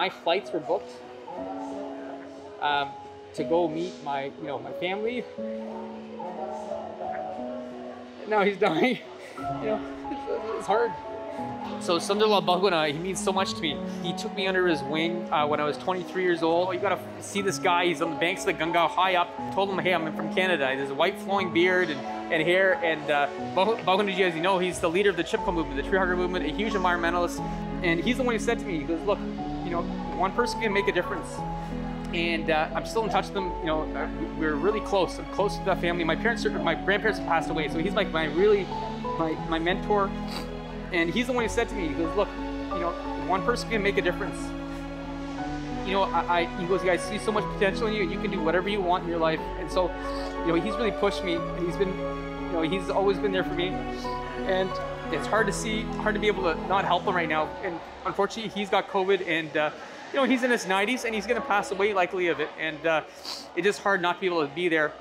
my flights were booked um, to go meet my, you know, my family. Now he's dying. You know, it's, hard. So Sunderlal Bahuguna, he means so much to me. He took me under his wing uh, when I was 23 years old. Oh, you gotta see this guy. He's on the banks of the Ganga, high up. Told him, hey, I'm from Canada. He has a white flowing beard and, and hair. And uh, Bahugunaji, as you know, he's the leader of the Chipko movement, the tree hugger movement, a huge environmentalist. And he's the one who said to me, he goes, look, you know, one person can make a difference and uh, I'm still in touch with them. You know, uh, we're really close. I'm close to that family. My parents, are, my grandparents passed away, so he's like my really, my my mentor, and he's the one who said to me, he goes, look, you know, one person can make a difference. You know, I, I he goes, guys, see so much potential in you. You can do whatever you want in your life, and so, you know, he's really pushed me, and he's been, you know, he's always been there for me, and it's hard to see, hard to be able to not help him right now, and unfortunately, he's got COVID, and. Uh, you know, he's in his 90s and he's going to pass away likely of it. And uh, it's just hard not to be able to be there.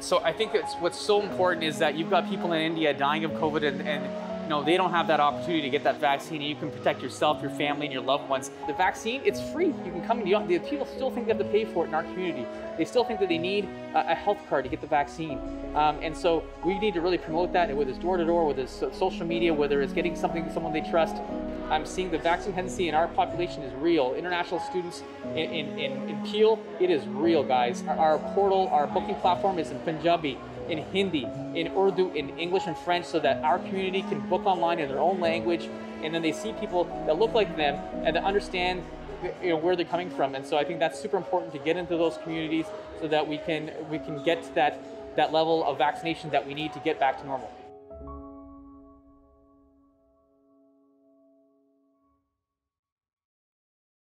So I think it's what's so important is that you've got people in India dying of COVID and, and you know, they don't have that opportunity to get that vaccine and you can protect yourself, your family, and your loved ones. The vaccine, it's free. You can come you the people still think they have to pay for it in our community. They still think that they need a, health card to get the vaccine. Um, and so we need to really promote that, whether it's door to door, whether it's social media, whether it's getting something someone they trust. I'm seeing the vaccine hesitancy in our population is real. International students in, in, in, in Peel, it is real, guys. Our portal, our booking platform is in Punjabi, in Hindi, in Urdu, in English and French so that our community can book online in their own language and then they see people that look like them and that understand you know, where they're coming from. And so I think that's super important to get into those communities so that we can we can get to that that level of vaccination that we need to get back to normal.